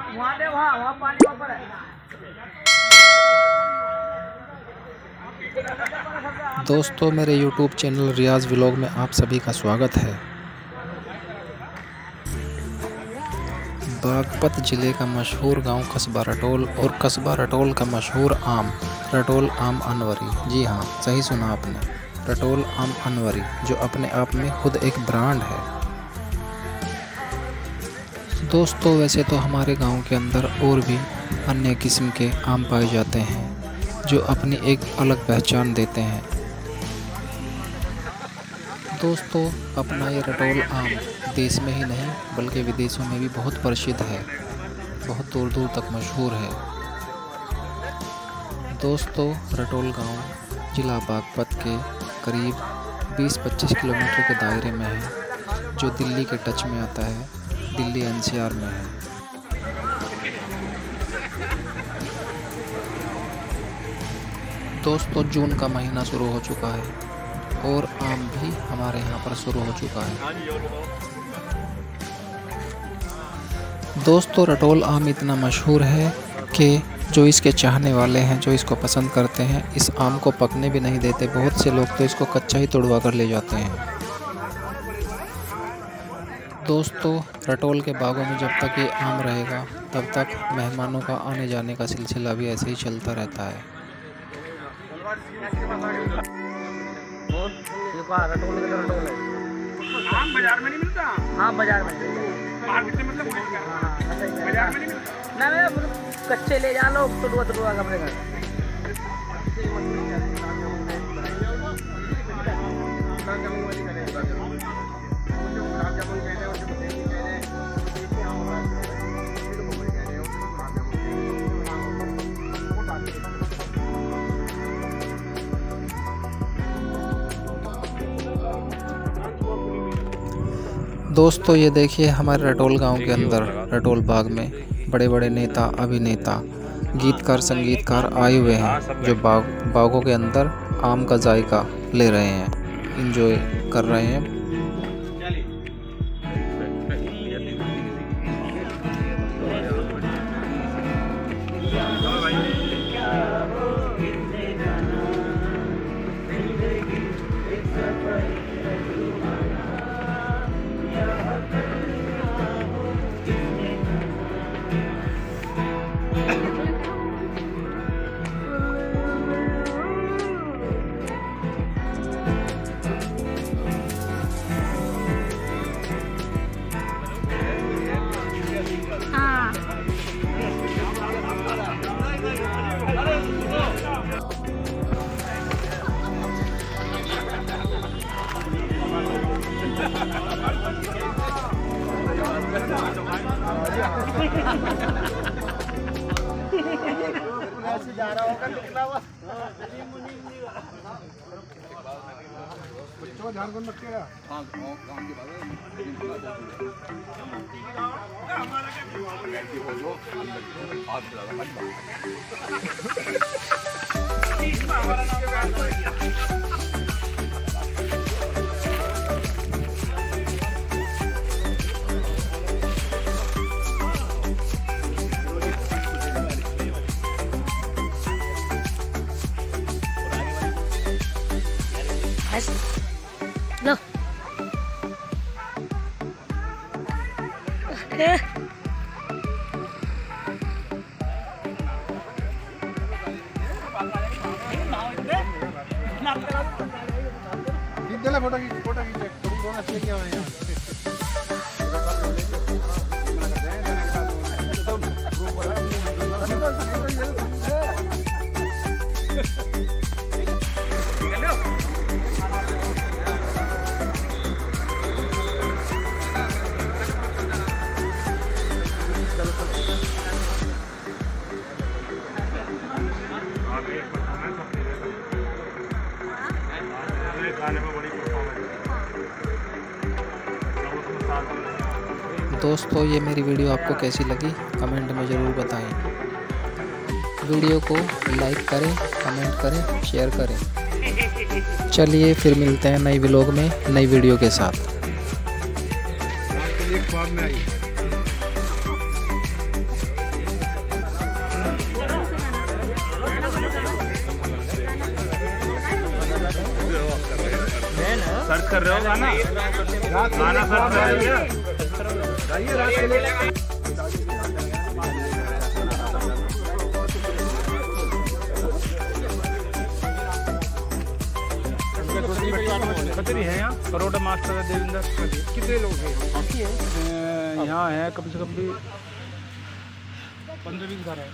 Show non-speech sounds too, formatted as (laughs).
दे पानी है। दोस्तों, मेरे YouTube चैनल रियाज व्लॉग में आप सभी का स्वागत है। बागपत ज़िले का मशहूर गाँव कस्बा रटोल और कस्बा रटोल का मशहूर आम, रटोल आम अनवरी। जी हाँ सही सुना आपने। रटोल आम अनवरी, जो अपने आप में खुद एक ब्रांड है। दोस्तों, वैसे तो हमारे गाँव के अंदर और भी अन्य किस्म के आम पाए जाते हैं, जो अपनी एक अलग पहचान देते हैं। दोस्तों, अपना ये रटोल आम देश में ही नहीं, बल्कि विदेशों में भी बहुत प्रसिद्ध है, बहुत दूर दूर तक मशहूर है। दोस्तों, रटोल गाँव जिला बागपत के करीब 20-25 किलोमीटर के दायरे में है, जो दिल्ली के टच में आता है। दिल्ली एनसीआर में है। दोस्तों, जून का महीना शुरू हो चुका है और आम भी हमारे यहाँ पर शुरू हो चुका है। दोस्तों, रटोल आम इतना मशहूर है कि जो इसके चाहने वाले हैं, जो इसको पसंद करते हैं, इस आम को पकने भी नहीं देते। बहुत से लोग तो इसको कच्चा ही तोड़वा कर ले जाते हैं। दोस्तों रटोल के बागों में जब तक ये आम रहेगा तब तक मेहमानों का आने जाने का सिलसिला भी ऐसे ही चलता रहता है। हाँ, रटोल के रटोल है। आम बाज़ार में नहीं मिलता? हाँ बाज़ार में। मार्केट में मतलब हाँ ऐसा। बाज़ार में नहीं मिलता? ना मतलब कच्चे ले जा लो तुड़वा तुड़वा के अपने घर दोस्तों ये देखिए हमारे रटोल गाँव के अंदर, रटोल बाग में बड़े बड़े नेता, अभिनेता, गीतकार, संगीतकार आए हुए हैं, जो बाग, बागों के अंदर आम का जायका ले रहे हैं इंजॉय कर रहे हैं। हाँ। (laughs) जा रहा होगा निकला हुआ तो तो झारखंड लग गया हाँ गाँव के बाद लेकिन पूरा जाती है हमारा क्या हुआ हो जो आज चला भाई ठीक है हमारा नाम क्या है Yes. लो। फ़ोटो खींच फ़ोटो खींच थोड़ी बहुत अच्छी क्या है दोस्तों, ये मेरी वीडियो आपको कैसी लगी? कमेंट में ज़रूर बताएँ। वीडियो को लाइक करें, कमेंट करें, शेयर करें। चलिए फिर मिलते हैं नई ब्लॉग में, नई वीडियो के साथ। सर्च कर रहे हो गाना गाना सर्च कर रहे हो है यहाँ करोड़ मास्टर है देविंदर कितने लोग हैं यहाँ है कम से कम भी पंद्रह बीस घर है?